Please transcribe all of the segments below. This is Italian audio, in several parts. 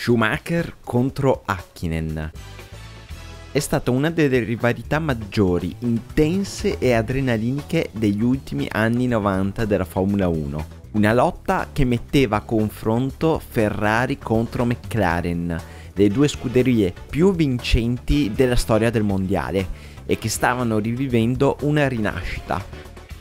Schumacher contro Hakkinen. È stata una delle rivalità maggiori, intense e adrenaliniche degli ultimi anni 90 della Formula 1. Una lotta che metteva a confronto Ferrari contro McLaren, le due scuderie più vincenti della storia del mondiale e che stavano rivivendo una rinascita.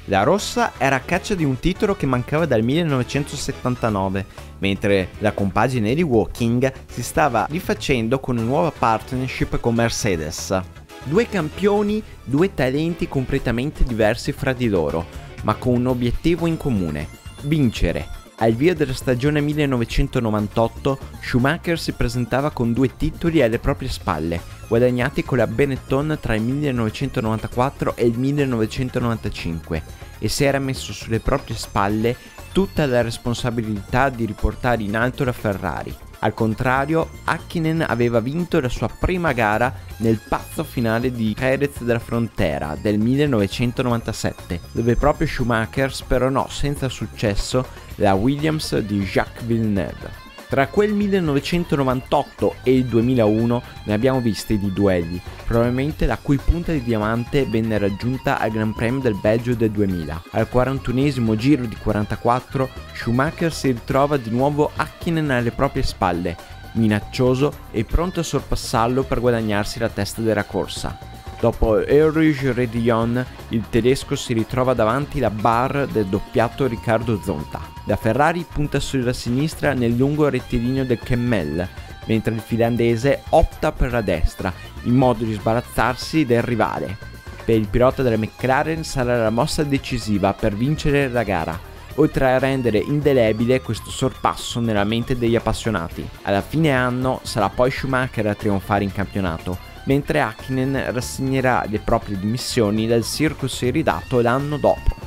La rossa era a caccia di un titolo che mancava dal 1979 mentre la compagine di Walking si stava rifacendo con una nuova partnership con Mercedes. Due campioni, due talenti completamente diversi fra di loro, ma con un obiettivo in comune, vincere. Al via della stagione 1998, Schumacher si presentava con due titoli alle proprie spalle, guadagnati con la Benetton tra il 1994 e il 1995, e si era messo sulle proprie spalle tutta la responsabilità di riportare in alto la Ferrari. Al contrario, Hakkinen aveva vinto la sua prima gara nel pazzo finale di Jerez della Frontera del 1997, dove proprio Schumacher speronò senza successo la Williams di Jacques Villeneuve. Tra quel 1998 e il 2001 ne abbiamo visti di duelli, probabilmente la cui punta di diamante venne raggiunta al Gran Premio del Belgio del 2000. Al 41 giro di 44 Schumacher si ritrova di nuovo Hakkinen alle proprie spalle, minaccioso e pronto a sorpassarlo per guadagnarsi la testa della corsa. Dopo Ulrich Redion, il tedesco si ritrova davanti la bar del doppiato Riccardo Zonta. La Ferrari punta sulla sinistra nel lungo rettilineo del Kemmel, mentre il finlandese opta per la destra, in modo di sbarazzarsi del rivale. Per il pilota della McLaren sarà la mossa decisiva per vincere la gara, oltre a rendere indelebile questo sorpasso nella mente degli appassionati. Alla fine anno sarà poi Schumacher a trionfare in campionato, mentre Hakkinen rassegnerà le proprie dimissioni dal circus iridato l'anno dopo.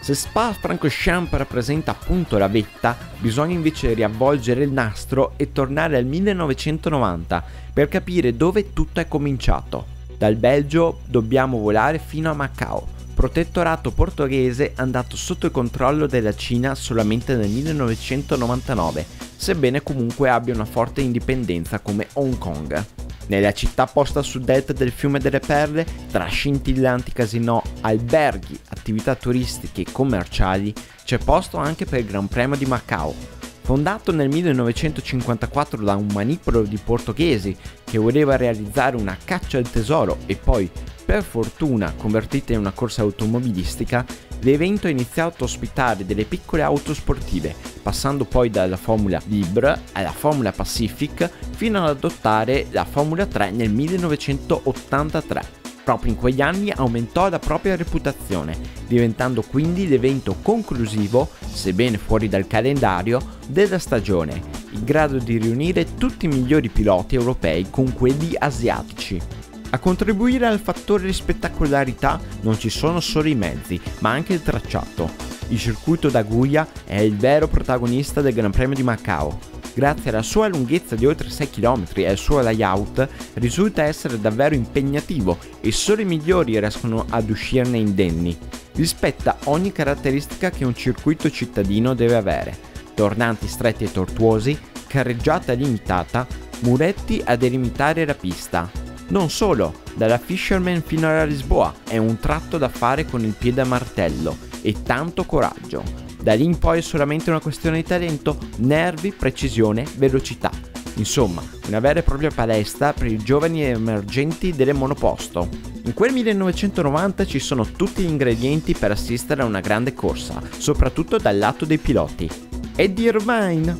Se Spa-Francorchamps rappresenta appunto la vetta, bisogna invece riavvolgere il nastro e tornare al 1990 per capire dove tutto è cominciato. Dal Belgio dobbiamo volare fino a Macao, protettorato portoghese andato sotto il controllo della Cina solamente nel 1999, sebbene comunque abbia una forte indipendenza come Hong Kong. Nella città posta sul delta del fiume delle Perle, tra scintillanti casinò, alberghi, attività turistiche e commerciali, c'è posto anche per il Gran Premio di Macao. Fondato nel 1954 da un manipolo di portoghesi che voleva realizzare una caccia al tesoro e poi, per fortuna, convertita in una corsa automobilistica, L'evento ha iniziato a ospitare delle piccole auto sportive, passando poi dalla Formula Libre alla Formula Pacific fino ad adottare la Formula 3 nel 1983. Proprio in quegli anni aumentò la propria reputazione, diventando quindi l'evento conclusivo, sebbene fuori dal calendario, della stagione, in grado di riunire tutti i migliori piloti europei con quelli asiatici. A contribuire al fattore di spettacolarità non ci sono solo i mezzi, ma anche il tracciato. Il circuito d'Aguia è il vero protagonista del Gran Premio di Macao. Grazie alla sua lunghezza di oltre 6 km e al suo layout, risulta essere davvero impegnativo e solo i migliori riescono ad uscirne indenni. Rispetta ogni caratteristica che un circuito cittadino deve avere. Tornanti stretti e tortuosi, carreggiata limitata, muretti a delimitare la pista, non solo, dalla Fisherman fino alla Lisboa è un tratto da fare con il piede a martello e tanto coraggio. Da lì in poi è solamente una questione di talento, nervi, precisione, velocità. Insomma, una vera e propria palestra per i giovani emergenti delle monoposto. In quel 1990 ci sono tutti gli ingredienti per assistere a una grande corsa, soprattutto dal lato dei piloti. Eddie Irvine,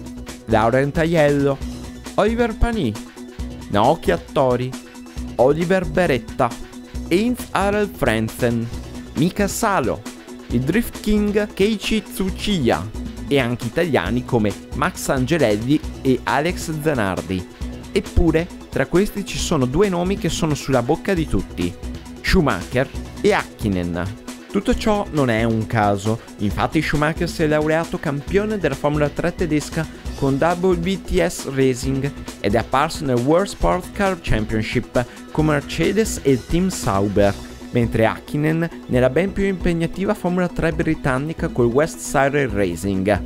Laurent Aiello, Oliver Pani, Naoki Attori, Oliver Beretta, Heinz Harald Frenzen, Mika Salo, il Drift King Keiichi Tsuchiya e anche italiani come Max Angelelli e Alex Zanardi. Eppure, tra questi ci sono due nomi che sono sulla bocca di tutti, Schumacher e Hakkinen. Tutto ciò non è un caso, infatti Schumacher si è laureato campione della Formula 3 tedesca con WTS Racing ed è apparso nel World Sport Car Championship con Mercedes e il team Sauber, mentre Hakkinen nella ben più impegnativa Formula 3 britannica col West Side Racing.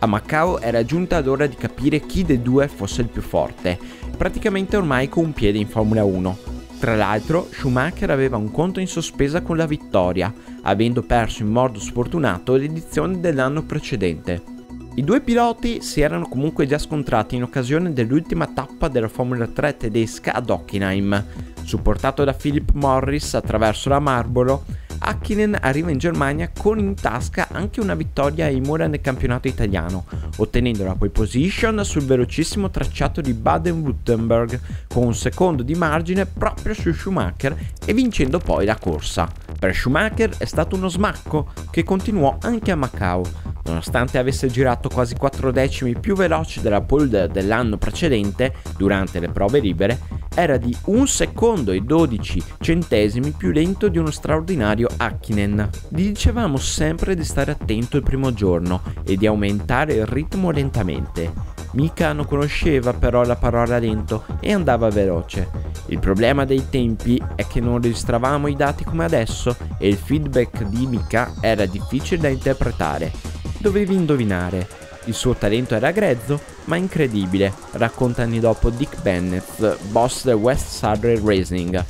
A Macao era giunta l'ora di capire chi dei due fosse il più forte, praticamente ormai con un piede in Formula 1. Tra l'altro, Schumacher aveva un conto in sospesa con la vittoria, avendo perso in modo sfortunato l'edizione dell'anno precedente. I due piloti si erano comunque già scontrati in occasione dell'ultima tappa della Formula 3 tedesca ad Hockenheim. Supportato da Philip Morris attraverso la Marlboro, Hakkinen arriva in Germania con in tasca anche una vittoria a Imola nel campionato italiano, ottenendo la pole position sul velocissimo tracciato di Baden-Württemberg con un secondo di margine proprio su Schumacher e vincendo poi la corsa. Per Schumacher è stato uno smacco che continuò anche a Macao, nonostante avesse girato quasi 4 decimi più veloci della pole dell'anno precedente durante le prove libere, era di 1 secondo e 12 centesimi più lento di uno straordinario Hakkinen. Gli dicevamo sempre di stare attento il primo giorno e di aumentare il ritmo lentamente. Mika non conosceva però la parola lento e andava veloce. Il problema dei tempi è che non registravamo i dati come adesso e il feedback di Mika era difficile da interpretare. Dovevi indovinare il suo talento era grezzo, ma incredibile, racconta anni dopo Dick Bennett, boss del West Surrey Racing.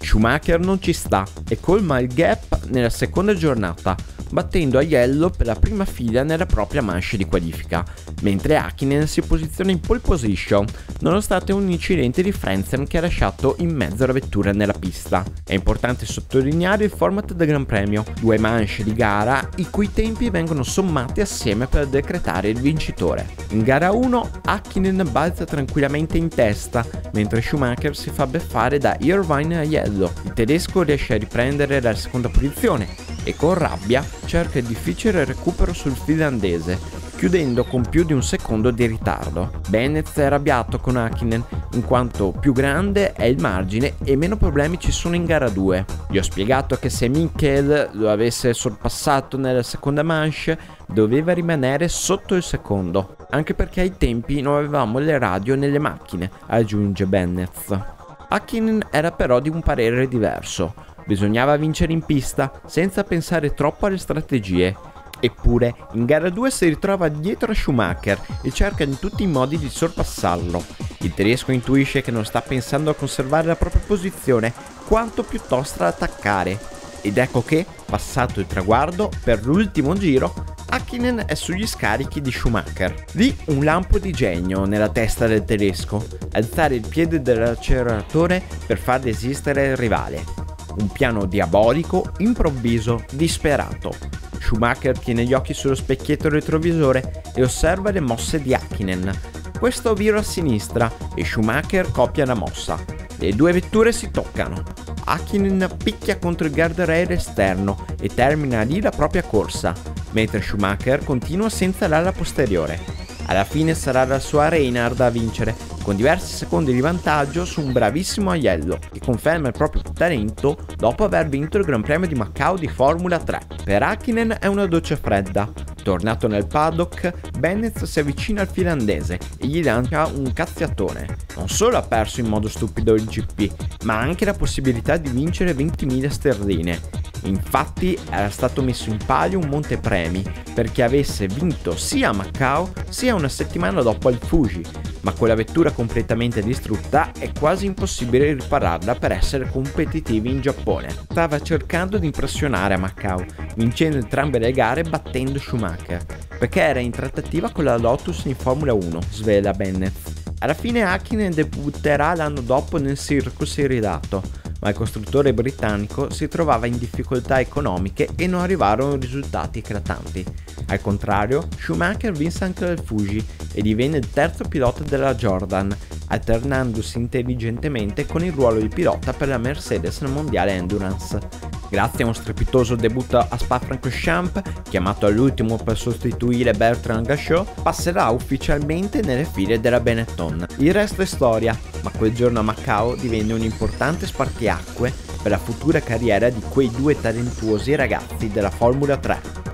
Schumacher non ci sta e colma il gap nella seconda giornata, battendo Aiello per la prima fila nella propria manche di qualifica, mentre Hakkinen si posiziona in pole position, nonostante un incidente di Frenzen che ha lasciato in mezzo la vettura nella pista. È importante sottolineare il format del Gran Premio, due manche di gara i cui tempi vengono sommati assieme per decretare il vincitore. In gara 1 Hakkinen balza tranquillamente in testa, mentre Schumacher si fa beffare da Irvine Aiello. Il tedesco riesce a riprendere la seconda posizione, e con rabbia cerca il difficile recupero sul finlandese, chiudendo con più di un secondo di ritardo. Bennett è arrabbiato con Hakkinen in quanto più grande è il margine e meno problemi ci sono in gara 2. Gli ho spiegato che se Michael lo avesse sorpassato nella seconda manche doveva rimanere sotto il secondo, anche perché ai tempi non avevamo le radio nelle macchine, aggiunge Bennett. Hakkinen era però di un parere diverso. Bisognava vincere in pista senza pensare troppo alle strategie. Eppure, in gara 2 si ritrova dietro a Schumacher e cerca in tutti i modi di sorpassarlo. Il tedesco intuisce che non sta pensando a conservare la propria posizione, quanto piuttosto ad attaccare. Ed ecco che, passato il traguardo, per l'ultimo giro, Hakkinen è sugli scarichi di Schumacher. Lì un lampo di genio nella testa del tedesco, alzare il piede dell'acceleratore per far desistere il rivale un piano diabolico, improvviso, disperato. Schumacher tiene gli occhi sullo specchietto retrovisore e osserva le mosse di Hakkinen. Questo vira a sinistra e Schumacher copia la mossa. Le due vetture si toccano. Hakkinen picchia contro il guardrail esterno e termina lì la propria corsa, mentre Schumacher continua senza l'ala posteriore. Alla fine sarà la sua Reinhard a vincere, con diversi secondi di vantaggio su un bravissimo Aiello, che conferma il proprio talento dopo aver vinto il Gran Premio di Macao di Formula 3. Per Hakkinen è una doccia fredda. Tornato nel paddock, Bennett si avvicina al finlandese e gli lancia un cazziatone. Non solo ha perso in modo stupido il GP, ma anche la possibilità di vincere 20.000 sterline. Infatti era stato messo in palio un montepremi perché avesse vinto sia a Macao sia una settimana dopo al Fuji, ma con la vettura completamente distrutta è quasi impossibile ripararla per essere competitivi in Giappone. Stava cercando di impressionare a Macau, vincendo entrambe le gare battendo Schumacher, perché era in trattativa con la Lotus in Formula 1, svela Bennett. Alla fine Hakkinen debutterà l'anno dopo nel Circus iridato, ma il costruttore britannico si trovava in difficoltà economiche e non arrivarono risultati eclatanti. Al contrario, Schumacher vinse anche il Fuji e divenne il terzo pilota della Jordan, alternandosi intelligentemente con il ruolo di pilota per la Mercedes nel mondiale Endurance. Grazie a un strepitoso debutto a Spa-Francorchamps, chiamato all'ultimo per sostituire Bertrand Gachot, passerà ufficialmente nelle file della Benetton. Il resto è storia, ma quel giorno a Macao divenne un importante spartiacque per la futura carriera di quei due talentuosi ragazzi della Formula 3.